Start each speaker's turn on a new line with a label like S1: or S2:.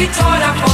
S1: she tore up